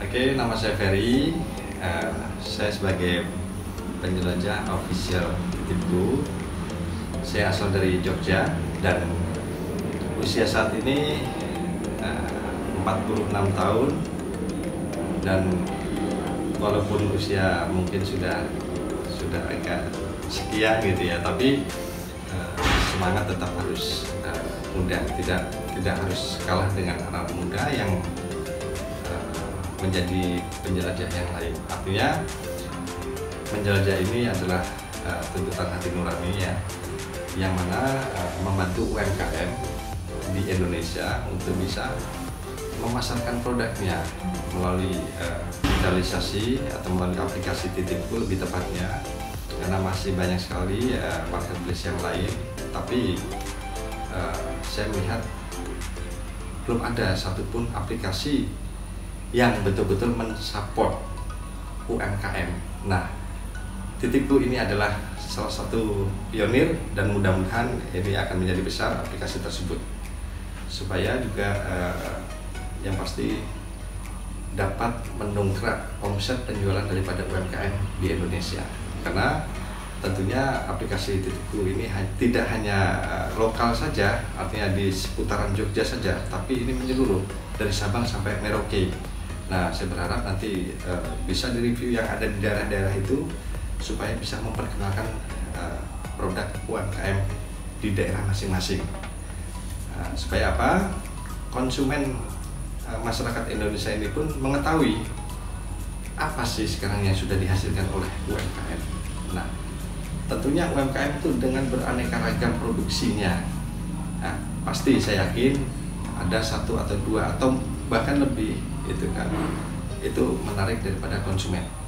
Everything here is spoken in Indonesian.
Oke, nama saya Ferry. Uh, saya sebagai penjelajah official Titipku. Saya asal dari Jogja dan usia saat ini uh, 46 tahun dan walaupun usia mungkin sudah sudah agak sekian gitu ya, tapi uh, semangat tetap harus uh, muda, tidak tidak harus kalah dengan anak muda yang menjadi penjelajah yang lain. Artinya menjelajah ini adalah uh, tuntutan hati nurani ya, yang mana uh, membantu UMKM di Indonesia untuk bisa memasarkan produknya melalui uh, digitalisasi atau melalui aplikasi titikku lebih tepatnya karena masih banyak sekali uh, marketplace yang lain tapi uh, saya melihat belum ada satupun aplikasi yang betul-betul mensupport UMKM. Nah, titikku ini adalah salah satu pionir dan mudah-mudahan ini akan menjadi besar aplikasi tersebut. Supaya juga uh, yang pasti dapat mendongkrak omset penjualan daripada UMKM di Indonesia. Karena tentunya aplikasi titikku ini tidak hanya eh, lokal saja artinya di seputaran Jogja saja tapi ini menyeluruh dari Sabang sampai Merauke Nah, saya berharap nanti uh, bisa direview yang ada di daerah-daerah itu supaya bisa memperkenalkan uh, produk UMKM di daerah masing-masing. Uh, supaya apa? Konsumen uh, masyarakat Indonesia ini pun mengetahui apa sih sekarang yang sudah dihasilkan oleh UMKM. Nah, tentunya UMKM itu dengan beraneka ragam produksinya. Nah, pasti saya yakin ada satu atau dua atau bahkan lebih itu kan. Itu menarik daripada konsumen